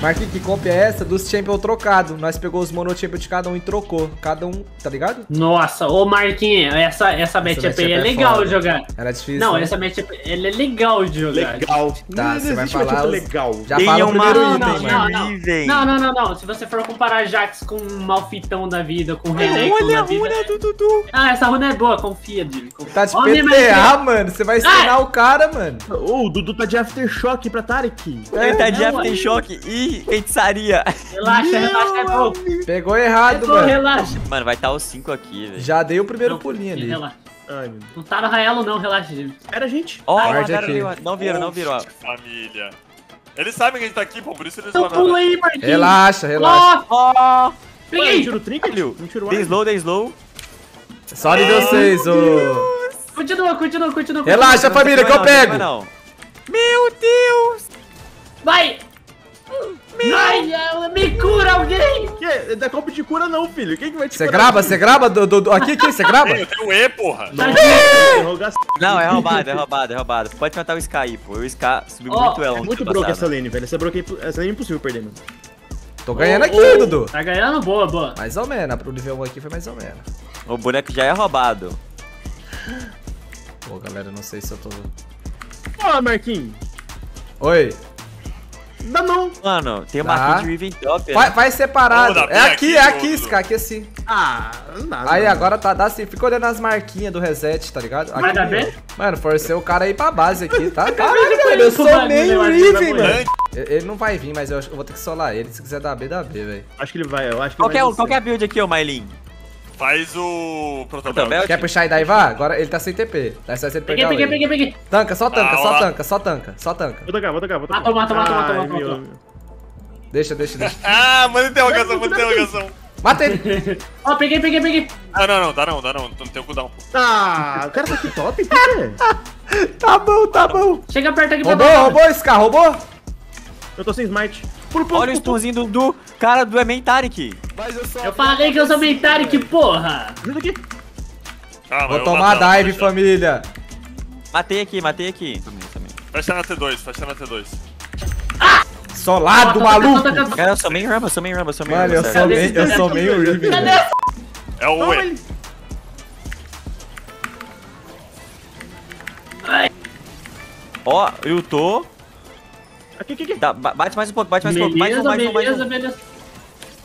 Marquinhos, que comp é essa? Dos champion trocado. Nós pegou os mono champion de cada um e trocou. Cada um, tá ligado? Nossa, ô Marquinhos, essa, essa matchup aí é é legal foda. de jogar. Era difícil. Não, né? essa matchup ela é legal de jogar. Legal. Tá, Não você vai falar os- legal. Já Tem fala o uma primeiro Não, item, não, não. Não, não, não, não. Se você for comparar Jax com um Malfitão da vida, com Renekton Olha da a vida. runa do Dudu. Ah, essa runa é boa, confia, Jimmy. confia. Tá de minha PTA, mano. Você vai ensinar o cara, mano. Ô, o Dudu tá de Aftershock pra Tarek. Ele tá de Aftershock e feitiçaria. Relaxa, relaxa, é bom. Pegou É errado, bom, mano. relaxa. Mano, vai estar os 5 aqui, velho. Já dei o primeiro Não, pulinho ali. Relaxa. Ai, meu Deus. Não tá no Raelo não, relaxa, Jimmy. Era gente. Ó, aqui. ali, Não viram, não viram. ó. Família. Eles sabem que a gente tá aqui, pô, por isso eles Então vão pula aí, Marquinhos. Relaxa, relaxa. Ó, Ó, Ué, peguei. o Não o dei slow, dei slow. Só nível 6, ô. Continua, continua, continua. Relaxa, Não, família, não que eu não, pego. não não. Meu Deus! Vai! Ai, me cura alguém! Que? Da comp de cura não, filho. Quem que vai te Você curar grava? Você grava? Do, do, do- Aqui, aqui, você grava? Eu tenho E, porra. Não, interrogação. Não, é roubado, é roubado, é roubado. Pode matar o Sky aí, pô. O Sky subiu Ó, muito ela. É muito broke essa lane, velho. Essa, broke, é essa lane é impossível perder, mano. Tô ganhando Ô, aqui, ô, Dudu. Tá ganhando? Boa, boa. Mais ou menos. Pro nível 1 aqui foi mais ou menos. O boneco já é roubado. Pô, galera, não sei se eu tô... Ó, Marquinhos. Oi. Dá não. Mano, tem Tá. uma kill de Riven Top. Vai, vai separado. Dar É aqui, aqui, é aqui. Sky, aqui assim. Ah, não dá. Aí, não agora tá, dá assim. Fica olhando as marquinhas do reset, tá ligado? Vai Aqui, dar ó. bem? Mano, forcei o cara aí pra base aqui, tá? Caralho, velho, eu sou meio Riven, vai mano. Ele não vai vir, mas eu vou ter que solar ele. Se quiser dar B, dá B, velho. Acho que ele vai, eu acho que Qual ele que é, vai o- qual que é a build aqui, ô Mailin? Faz o protobelt. Quer puxar e daí vá? Agora ele tá sem TP. Dá só se ele Peguei, peguei, peguei, peguei. Tanca, só tanca, Ah, só tanca, só tanca, só tanca. Vou tocar, vou tocar, vou matou, matou, Ai, matou, meu- matou. Deixa, deixa, deixa. Ah, manda interrogação, manda interrogação. Mata ele. Ó, peguei, peguei, peguei. Ah, não, não, dá não, dá não. Não tem o cooldown. Ah, o cara tá aqui top, por quê? Tá bom, tá bom. Chega perto aqui pra Roubou, baixo. roubou esse carro, roubou? Eu tô sem smite. Pulo, pulo, Olha o pulo, pulo. stunzinho do, do cara do Emen Tarek. Eu falei que eu sou que porra. Ajuda aqui. Calma, Vou eu tomar ela, dive, fecha- família. Matei aqui, matei aqui. Também, também. Fecha na T2, fecha na T2. Solado, tô maluco. tocando, tô tocando. Cara, eu sou meio Rumble, eu sou meio Rumble, eu sou meio Mano, eu Rumble, sou meio, eu sou meio Riven. Cadê? velho. É o E. ele. Ó, eu tô... Aqui, aqui, aqui. Dá- bate mais um pouco, bate mais um pouco. Mais um, Beleza, mais um, mais beleza, um. beleza.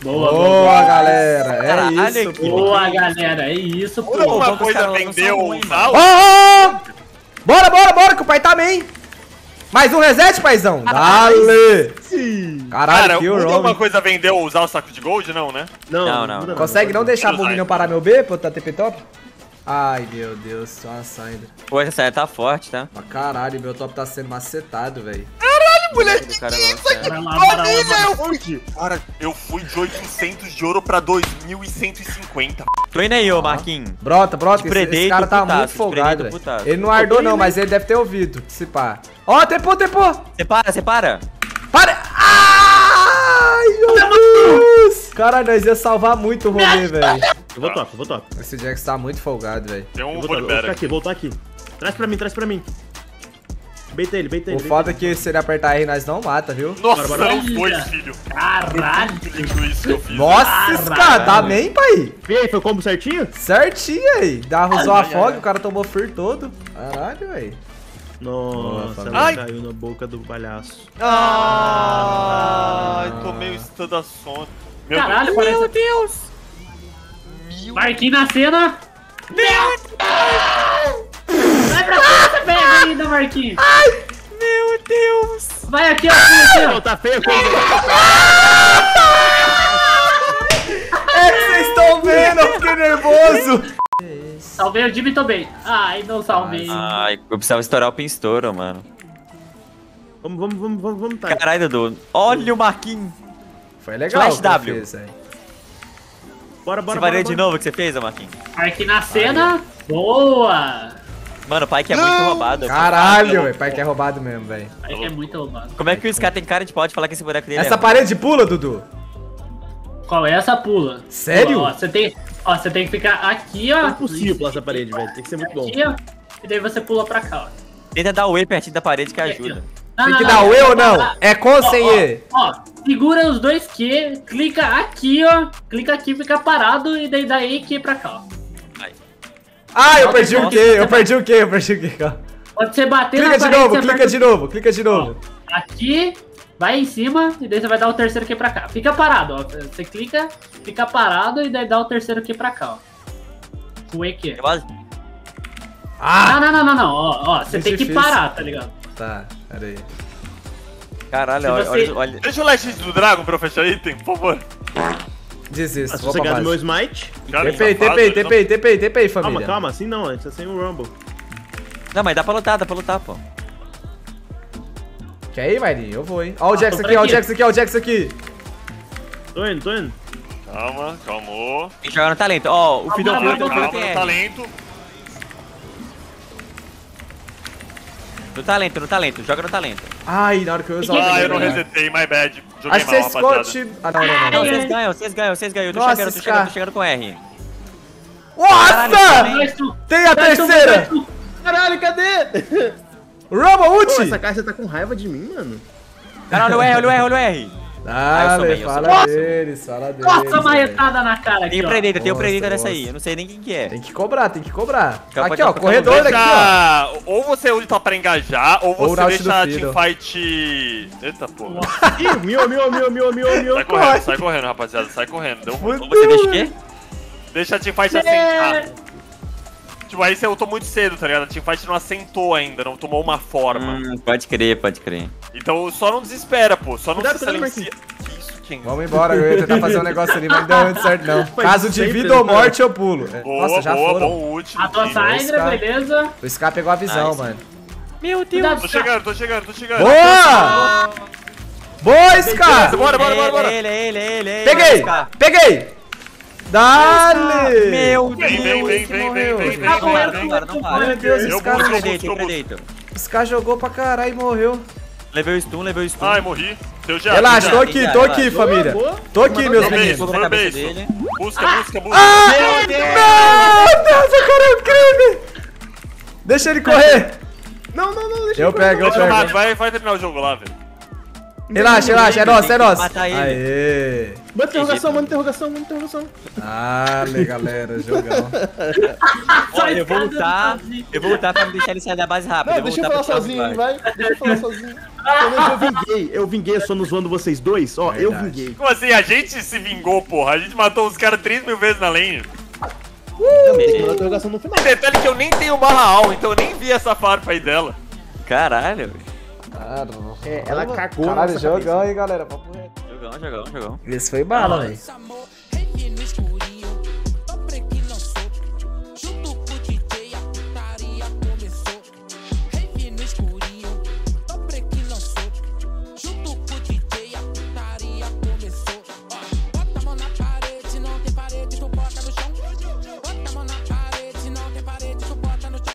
Boa, boa, Boa, galera. É Caralho, isso, aqui. Boa, galera. É isso, pô. alguma coisa não vendeu Ô, ô, ô! Bora, bora, bora, que o pai tá bem. Mais um reset, paizão. Dale. Sim. Caralho, Cara, que o alguma coisa vendeu usar o saco de gold, não, né? Não, Não, não. muda Consegue não deixar a Quero usar, Muminion então. parar meu B pra tá TP top? Ai, meu Deus, só uma saída. Pô, essa saia tá forte, tá? Pra caralho, meu top tá sendo macetado, velho. Moleque, Do cara não, sério. Bora lá, fui. Cara, eu fui de 800 de ouro pra 2.150. Tô indo aí, ô Marquinhos. Brota, brota, esse, esse cara tá putaço, muito folgado. Ele não ardou não, mas ele deve ter ouvido, se pá. Ó, tepou, tepou. Separa, separa. Para! Ai, meu Deus! Cara, nós ia salvar muito o rolê, velho. Eu vou top, eu vou top. Esse Jax tá muito folgado, velho. Tem Eu um vou, top. eu vou Volibear ficar aqui. aqui, voltar aqui. Traz pra mim, traz pra mim. Beita ele, beita ele. O beita foda é ele. que se ele apertar R, nós não mata, viu? Nossa, Bora, bora. os dois, filho. Caralho. Muito lindo isso que eu fiz. Nossa, esse cara tá bem, pai. E aí, foi o combo certinho? Certinho aí. Dá usou a fog, o cara tomou fur todo. Caralho, velho. Nossa, ela Ai. caiu na boca do palhaço. Ai, tomei o stun da Sony. Meu Caralho, Deus. parece... Deus. Marquinhos na cena. Vai pra cima, ainda, Marquinhos. Meu Deus. Vai aqui, ó. Aqui, Não, ó. tá feio coisa. É que vocês estão vendo, eu fiquei nervoso. Salvei o Jimmy também. Ai, não salvei. Ai, eu precisava estourar o pinstouro, mano. Vamos, vamos, vamos, vamos, vamos, tá. Caralho, Dudu. Olha o Marquinhos. Foi legal Flash W. velho. Bora, bora, Você bora. varia de bora. novo o que você fez, Marquinhos? Marquinhos na cena. Boa. Mano, o pai que é muito roubado. Caralho, velho. Pai que é roubado mesmo, velho. Aí que é muito roubado. Como é que os caras tem cara de pau de falar que esse boneco dele Essa é parede pula, Dudu? Qual é essa pula? Sério? Ó, você tem, ó, você tem que ficar aqui, ó. É impossível pular essa parede, velho. Tem que ser muito bom. Aqui, ó. E daí você pula pra cá, ó. Tenta dar o E pertinho da parede que ajuda. Não, Tem que não, dar o E ou não. É com ou sem E? Ó, segura os dois Q, clica aqui, ó. Clica aqui, fica parado e daí dá E Q pra cá, ó. Ah, eu perdi o quê? Eu perdi o quê? Eu perdi o quê? Quando você bater Clica na de novo, você clica aperta de novo, clica de novo. Aqui, vai em cima e daí você vai dar o terceiro Q pra cá. Fica parado, ó. Você clica, fica parado e daí dá o terceiro Q pra cá, ó. O E Q. Ah! Não, não, não, não, não. Ó, ó, você Muito tem que difícil. parar, tá ligado? Tá, pera aí. Caralho, olha, você- olha, olha. Deixa o Last do Dragon pra eu fechar item, por favor. Desisto, Se vou você pra do meu smite. TPI, TPI, TPI, TPI, TPI, Calma, família. calma, assim não, antes é sem o Rumble. Não, mas dá pra lutar, dá pra lutar, pô. Quer ir, Mairinho? Eu vou, hein. Ó o Ah, Jax aqui, ó o. Jax aqui, ó o Jax aqui. Tô indo, tô indo. Calma, calmou. Tem que jogar no talento. Ó, o Calma, calma, Calma tem no talento. No talento, no talento. Joga no talento. Ai, na hora que eu usar Ah, eu não Ultimate. resetei, my bad. Joguei Acho mal, rapaziada. Scott. Ah, não, não, não. Não, vocês ganham, vocês ganham, vocês ganham. Eu tô Nossa, chegando, tô chegando, cara. tô chegando com R. Nossa! Tem a terceira! Caralho, cadê? Rumble Pô, ult! essa caixa tá com raiva de mim, mano. Caralho, olha o R, olha o R, olha o R. Ah, eu sou Dale, bem, eu sou fala deles, fala deles. Nossa, marretada na cara aqui, Tem o ó. Predator, tem o Nossa, Predator dessa nossa. aí. Eu não sei nem quem que é. Tem que cobrar, tem que cobrar. Aqui, ó, corredor daqui, ó. Ou você ulta pra engajar, ou Ou você Naut deixa a teamfight... Eita porra. Ih, meu, meu, meu, meu, meu, meu. Sai correndo, sai correndo, rapaziada. Sai correndo. Deu. Ou você deixa o quê? Deixa a teamfight É. Tipo, aí você ultou muito cedo, tá ligado? A teamfight não assentou ainda, não tomou uma forma. Hum, pode crer, pode crer. Então só não desespera, pô. Só não Cuidado, se silencia. Que isso, King? Vamos embora, eu ia tentar fazer um negócio ali, mas não deu muito certo, não. Caso de sempre, vida ou né? morte, eu pulo. É, Boa, Nossa, já boa, foram. bom ult. A tua cara. beleza? O Scar pegou a visão, Nice. mano. Meu Cuidado, Tô chegando, tô chegando, tô chegando. Boa! Boa, Scar! Bora, bora, bora, bora. Ele, ele, ele, ele. Peguei! Peguei! Dale! Meu Vem, Deus, vem, vem, esse vem, vem, Tá vem, não para. Meu Deus, Eu esse cara, eu Predator, esse cara jogou pra caralho e morreu. Levei o stun, levei o stun. Ai, morri. Seu já. Relaxa, tô aqui, tô aqui, família. Tô aqui, meus meninos. cabeça bem. dele. Busca, busca, busca. Ah! Meu Deus, o cara é um crime! Deixa ele correr! Não, não, não, deixa Eu pego, eu Deixa eu pego. vai, vai terminar o jogo lá, velho. Relaxa, relaxa, é nosso, é nosso. Aê! Manda interrogação, manda interrogação, manda interrogação. Dale, galera, jogão. Ó, eu vou lutar. Eu vou lutar pra me deixar ele sair da base rápido. Não, eu vou deixa eu falar sozinho, vai. Deixa eu falar sozinho. Pelo menos eu vinguei, eu vinguei, eu só não zoando vocês dois. Ó, eu vinguei. Como assim? A gente se vingou, porra. A gente matou os caras 3 mil vezes na lane. E detalhe que eu nem tenho barra al, então eu nem vi essa farpa aí dela. Caralho. É, ela cagou Caralho, nessa jogão, cabeça. hein, galera. Jogão, jogão, jogão. Esse foi bala, velho.